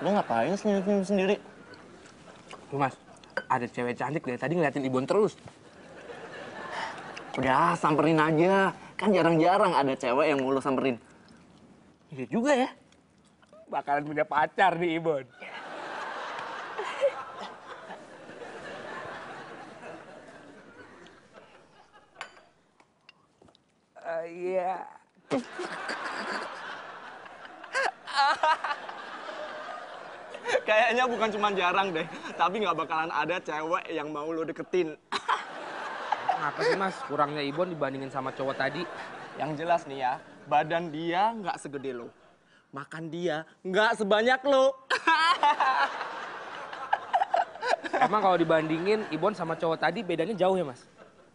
Lu ngapain senyum-senyum sendiri? Tuh mas, ada cewek cantik dari tadi ngeliatin Ibon terus. Udah, samperin aja. Kan jarang-jarang ada cewek yang mau lu samperin. Iya juga ya. Bakalan punya pacar nih Ibon. Eh, Iya. Kayaknya bukan cuma jarang deh, tapi nggak bakalan ada cewek yang mau lu deketin. Kenapa sih mas kurangnya Ibon dibandingin sama cowok tadi? Yang jelas nih ya, badan dia nggak segede lo. Makan dia nggak sebanyak lo. Emang kalau dibandingin Ibon sama cowok tadi bedanya jauh ya mas?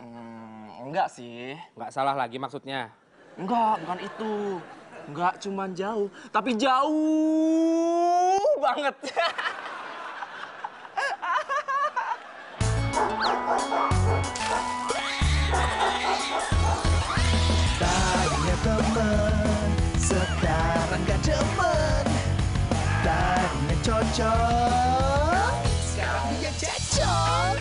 Hmm, enggak sih. Nggak salah lagi maksudnya. Enggak, bukan itu. Enggak cuma jauh, tapi jauh banget. Tadinya temen, sekarang gak demen. Tadinya cocok, sekarang dia cocok.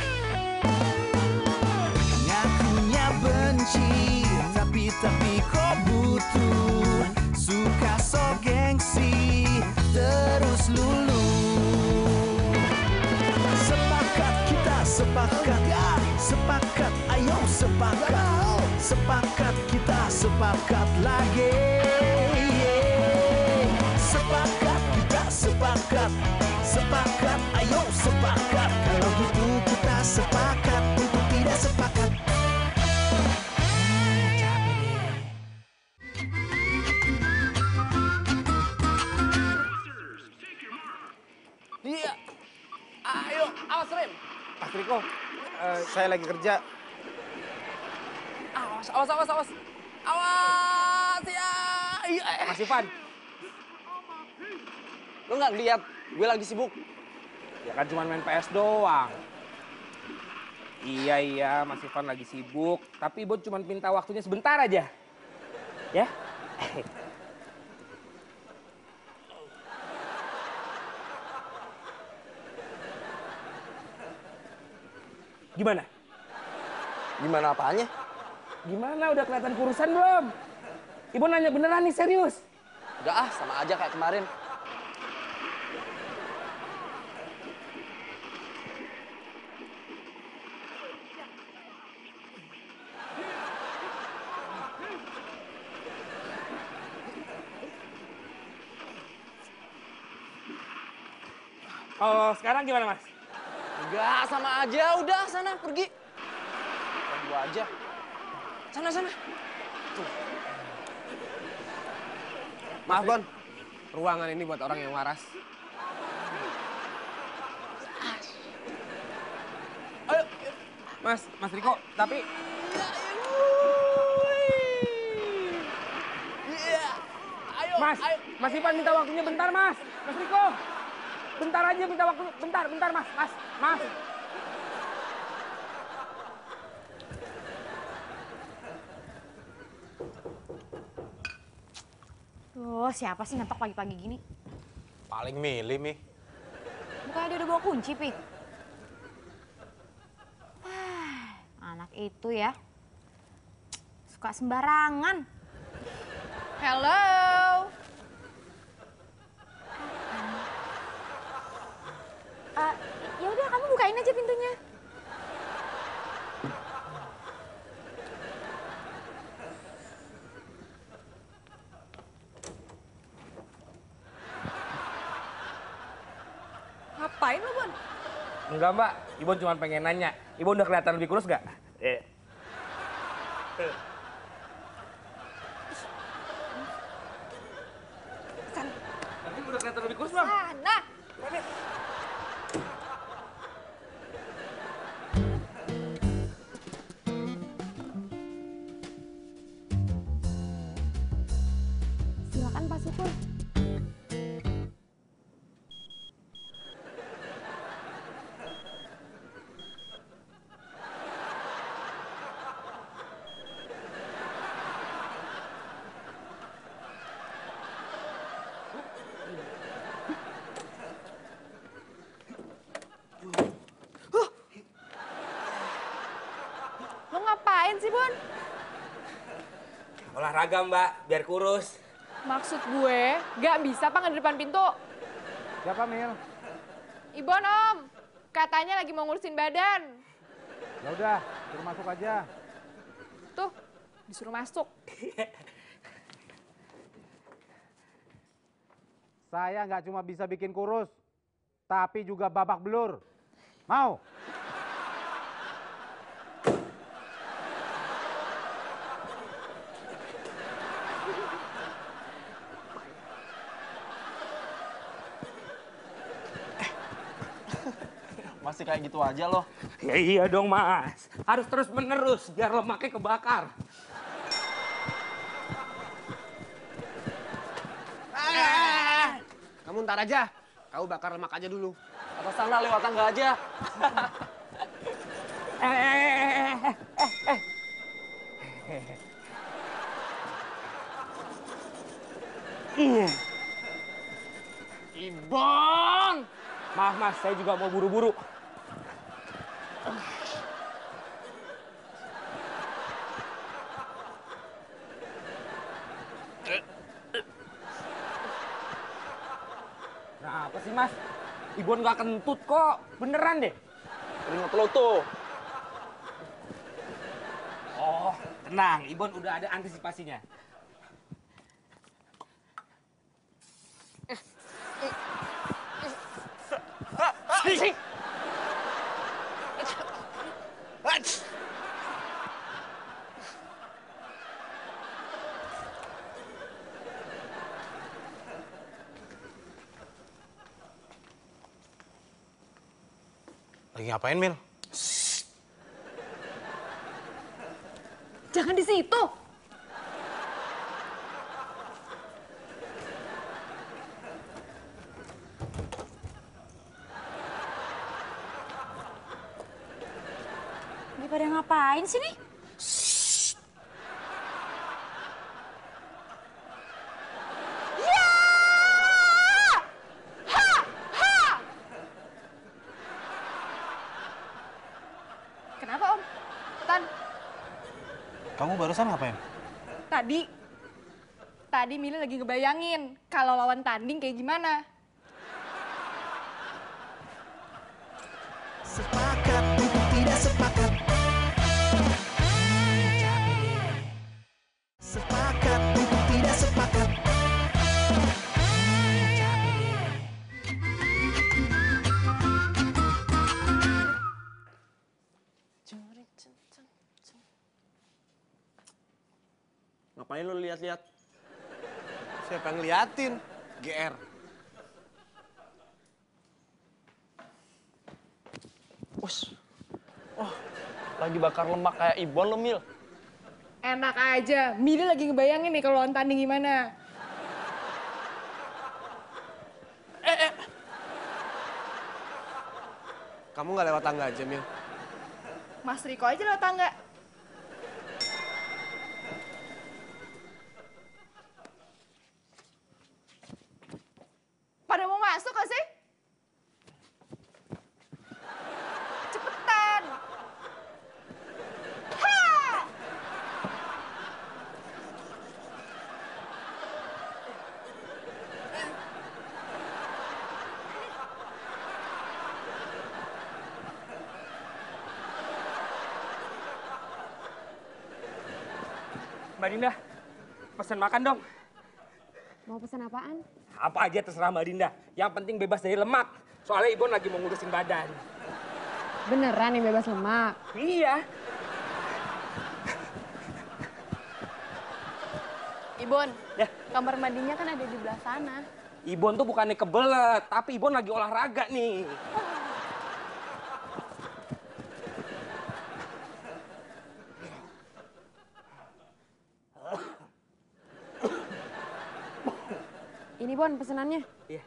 Ngakunya benci, tapi tapi kok butuh. Suka so gengsi, terus lulu Sepakat kita sepakat. Sepakat ayo sepakat. Sepakat kita sepakat lagi. Sepakat kita sepakat. Sepakat ayo sepakat. Kalau gitu kita sepakat saya lagi kerja. Awas, awas, awas, awas. Awas, ya. Iya. Mas Ivan. Lu nggak lihat gue lagi sibuk. Ya kan cuma main PS doang. Iya, iya, Mas Ivan lagi sibuk. Tapi Ibon cuma minta waktunya sebentar aja. Ya? Gimana? Gimana apanya? Gimana? Udah kelihatan kurusan belum? Ibu nanya beneran nih, serius. Enggak ah, sama aja kayak kemarin. Kalau sekarang gimana, Mas? Enggak, sama aja. Udah, sana pergi. Gua aja. Sana, sana. Maaf, Bon. Ruangan ini buat orang yang waras. Ayo, Mas, Mas Riko, tapi Mas, Mas Ivan minta waktunya bentar, Mas. Mas Riko. Bentar aja minta waktu, bentar, bentar, Mas. Mas, Mas. Loh, siapa sih ngetok pagi-pagi gini? Paling milih, Mi. Bukannya dia udah bawa kunci, Pi? Ah, Anak itu ya. Suka sembarangan. Hello. Eh, ya udah kamu bukain aja pintunya. Enggak, Mbak. Ibu cuma pengen nanya. Ibu udah kelihatan lebih kurus nggak? Ngapain sih, Bon? Olahraga mbak, biar kurus. Maksud gue, gak bisa apa di depan pintu. Siapa Mil? Ibon, Om. Katanya lagi mau ngurusin badan. Ya udah, suruh masuk aja. Tuh, disuruh masuk. Saya nggak cuma bisa bikin kurus, tapi juga babak belur. Mau? Masih kayak gitu aja loh. Ya iya dong mas, harus terus menerus biar lemaknya kebakar. Kamu ntar aja. Kamu bakar lemak aja dulu. Atas sana lewat tangga aja. Eh, eh, eh, eh, eh, eh. Iya. Ibon! Maaf mas, saya juga mau buru-buru. Nah, apa sih mas? Ibon nggak kentut kok, beneran deh. Keringet lo tuh. Oh, tenang, Ibon udah ada antisipasinya. Ngapain, Mil? Jangan di situ. Ini pada ngapain sih? Ya! Ha! Ha! Kenapa, Om? Tan, Kamu barusan ngapain? Tadi, tadi Mili lagi ngebayangin kalau lawan tanding kayak gimana. Ngapain lu lihat-lihat? Siapa yang ngeliatin? GR. Us. Wah, lagi bakar lemak kayak Ibon lo, Mil. Enak aja, Mili lagi ngebayangin nih kalau lawan tanding gimana. Kamu nggak lewat tangga aja, Mil? Mas Riko aja lewat tangga. Pada mau masuk gak sih? Cepetan. Ha! Mbak Dinda, pesan makan dong. Mau pesan apaan? Apa aja terserah Mbak Dinda. Yang penting bebas dari lemak. Soalnya Ibon lagi mau ngurusin badan. Beneran nih bebas lemak? Iya. Ibon, Ya. kamar mandinya kan ada di belah sana. Ibon tuh bukannya kebelet, tapi Ibon lagi olahraga nih. Bon pesenannya. Iya.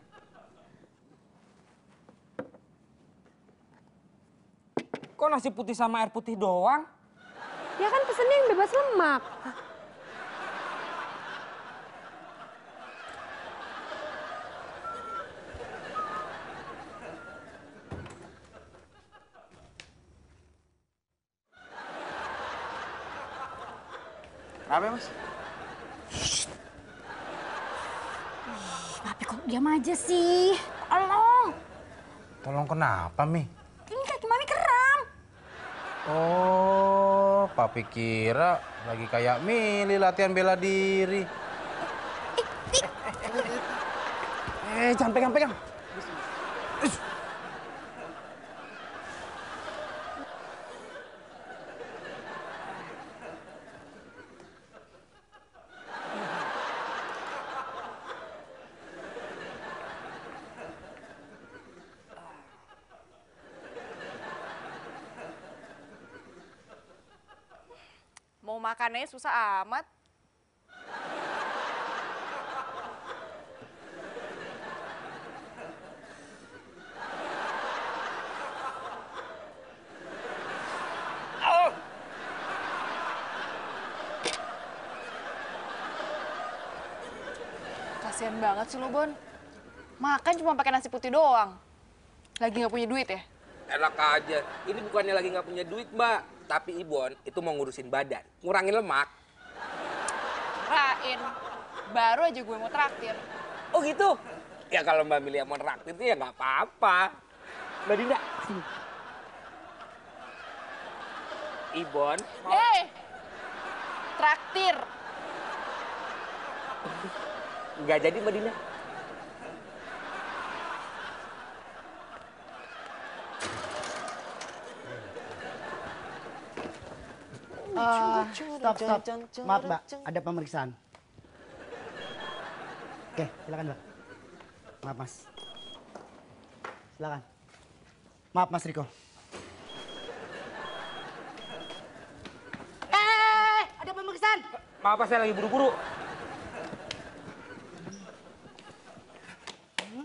Kok nasi putih sama air putih doang? Ya kan pesennya yang bebas lemak. Apa ya, Mas? Papi kok diam aja sih? Tolong. Tolong kenapa, Mi? Ini kaki mami kram. Oh, papi kira lagi kayak Mili latihan bela diri. Eh, jangan pegang-pegang. Mau makannya susah amat. Kasian banget sih lo, Bon. Makan cuma pakai nasi putih doang. Lagi nggak punya duit ya? Enak aja. Ini bukannya lagi nggak punya duit, Mbak. Tapi Ibon itu mau ngurusin badan. Ngurangin lemak. Rain. Baru aja gue mau traktir. Oh gitu? Ya kalau Mbak Milih mau traktir itu ya nggak apa-apa. Mbak Dinda, sini. Ibon, mau... Eh! Traktir. nggak jadi Mbak Dinda. Stop, stop. Maaf, Mbak. Ada pemeriksaan. Oke, silakan, Mbak. Maaf, Mas. Silakan. Maaf, Mas Riko. Eh, ada pemeriksaan. Maaf, Pak, saya lagi buru-buru.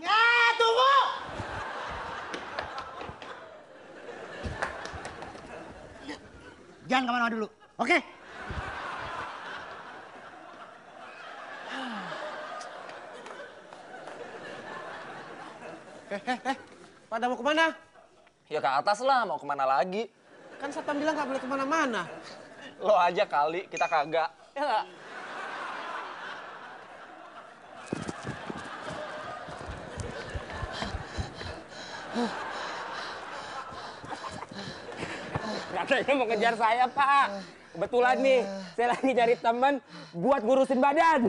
Eh, tunggu. Jangan ke mana-mana dulu, oke? Eh, eh, eh. Pada mau ke mana? Ya ke atas lah, mau ke mana lagi? Kan satpam bilang nggak boleh ke mana-mana. Lo aja kali, kita kagak. Ya nggak? Katanya mau ngejar saya, Pak. Kebetulan nih, saya lagi cari temen buat ngurusin badan.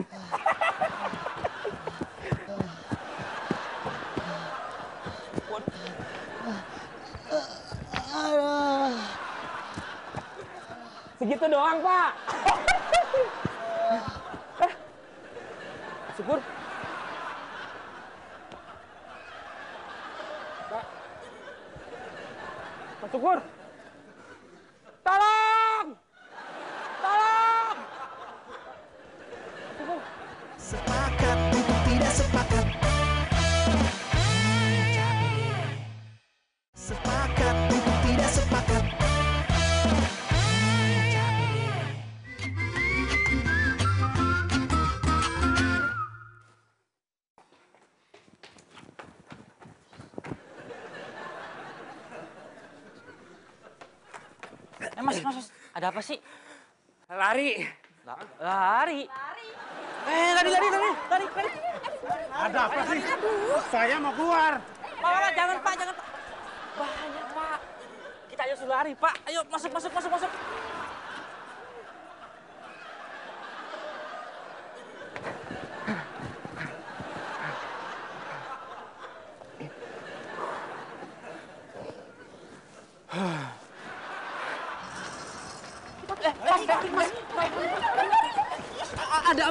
Segitu doang, Pak. Eh, Syukur. Pak. Pak Syukur. Eh, mas, mas, mas, ada apa sih? Lari. La- lari. Eh, lari, lari, lari, lari, lari. Ada apa sih? Saya mau keluar. Pak, Pak, jangan, Pak, jangan, Pak. Bahaya, Pak. Kita ayo suruh lari, Pak. Ayo, masuk, masuk, masuk, masuk.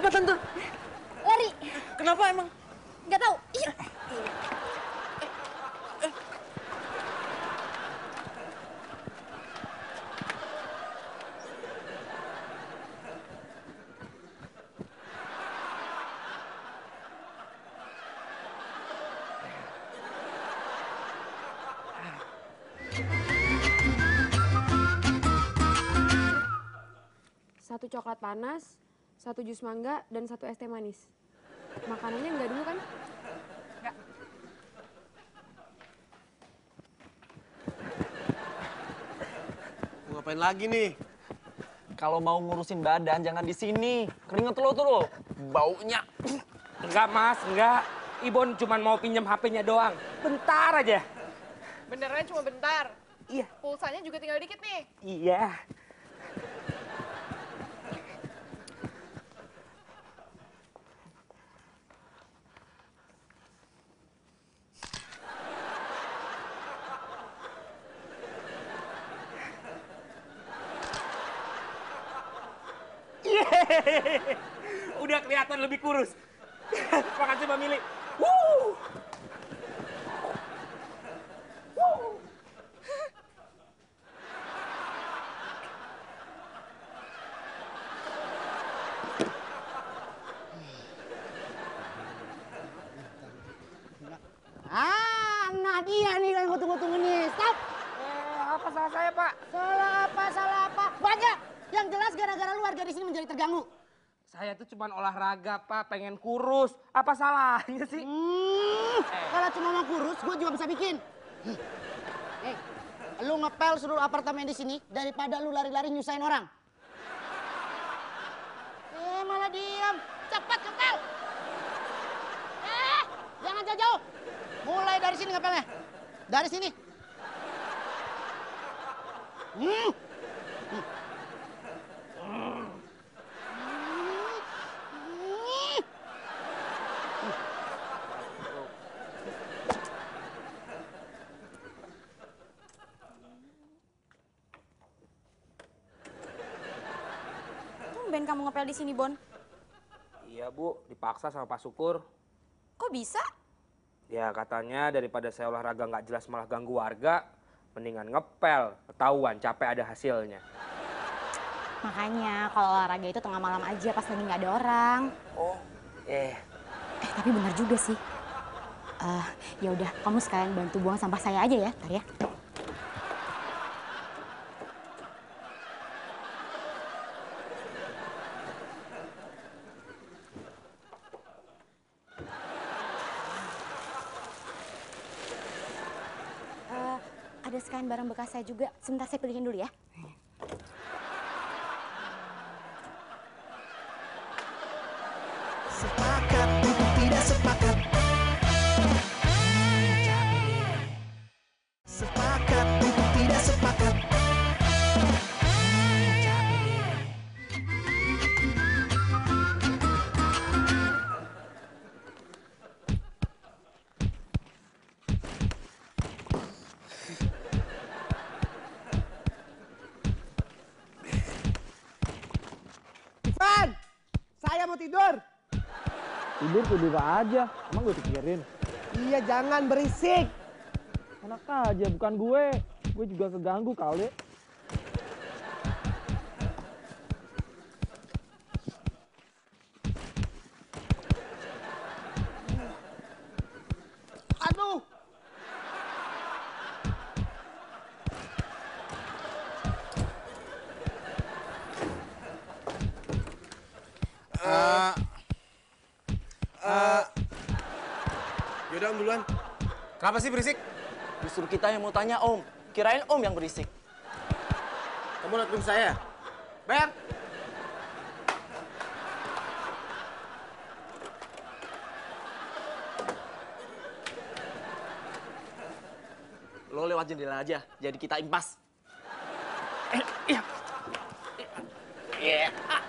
Ada apa, Tante? Lari. Kenapa emang? Nggak tahu. Iya. Satu coklat panas, satu jus mangga, dan satu es teh manis. Makanannya enggak dulu kan? Mau ngapain lagi nih? Kalau mau ngurusin badan jangan di sini. Keringet lo tuh lo. Baunya. Enggak mas, enggak. Ibon cuma mau pinjam HP-nya doang. Bentar aja. Beneran cuma bentar. Iya. Pulsanya juga tinggal dikit nih. Iya. Yeay. Udah kelihatan lebih kurus. Makasih Mbak Mili. Wuh. Ah, nah dia nih yang gue tunggu-tunggu nih. Stop. Eh, apa salah saya Pak? Salah apa, salah apa? Banyak. Yang jelas gara-gara lu warga di sini menjadi terganggu. Saya tuh cuma olahraga Pak, pengen kurus. Apa salahnya sih? Hmm, kalau cuma mau kurus, gue juga bisa bikin. Eh, lu ngepel seluruh apartemen di sini daripada lu lari-lari nyusahin orang. Eh, malah diam. Cepat ngepel. Eh, jangan jauh-jauh. Mulai dari sini ngepelnya. Dari sini. Hmm. Hmm. Tumben kamu ngepel di sini, Bon. Iya Bu, dipaksa sama Pak Syukur. Kok bisa? Ya katanya daripada saya olahraga nggak jelas malah ganggu warga, mendingan ngepel, ketahuan capek ada hasilnya. Makanya kalau olahraga itu tengah malam aja pas lagi nggak ada orang. Oh, eh. Eh tapi benar juga sih. Eh ya udah, kamu sekalian bantu buang sampah saya aja ya, ntar ya. Eh, ada bekas saya juga. Sebentar saya pilihin dulu ya. Tidur. Tidur tidur aja, emang gue pikirin. Iya, jangan berisik. Enak aja, bukan gue. Gue juga keganggu kali. Aduh. Yaudah om duluan. Kenapa sih berisik? Justru kita yang mau tanya Om. Kirain Om yang berisik. Kamu nonton saya? Bayar. Lo lewat jendela aja, jadi kita impas.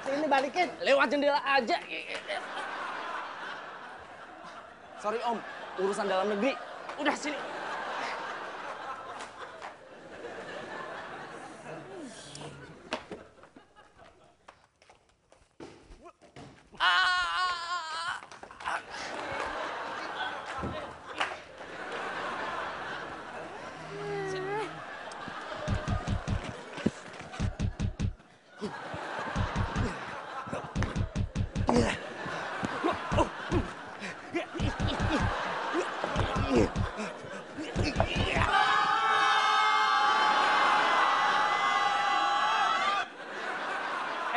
Sini balikin. Lewat jendela aja. Sorry Om, urusan dalam negeri. Udah sini.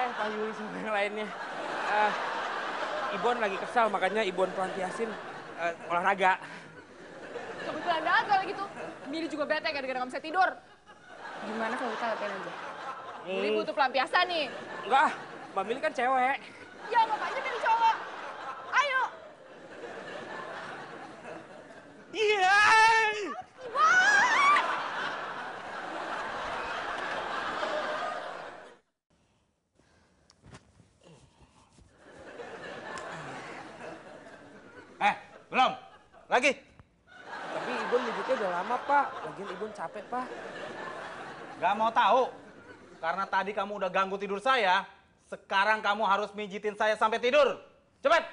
Eh, Pak Yuli sama yang lainnya. Eh, Ibon lagi kesal, makanya Ibon pelantiasin eh, olahraga. Kebetulan banget kalau gitu. Miri juga bete gara-gara nggak bisa tidur. Gimana kalau kita latihan aja? Mili butuh pelampiasan nih. Enggak, Mbak Mili kan cewek. Ya anggap aja milih cowok. Ayo. Iya. Eh, belum. Lagi. Tapi Ibon mijitnya udah lama, Pak. Lagian Ibon capek, Pak. Gak mau tahu. Karena tadi kamu udah ganggu tidur saya, sekarang kamu harus mijitin saya sampai tidur. Cepet.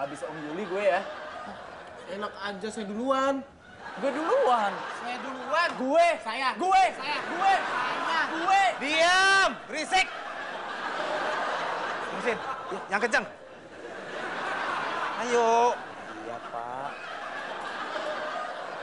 Habis Om Yuli gue ya. Enak aja saya duluan. Gue duluan. Saya duluan. Gue. Saya. Gue. Saya. Gue. Saya. Gue. Diam. Berisik. Mesin. Yang kencang. Ayo. Iya, Pak.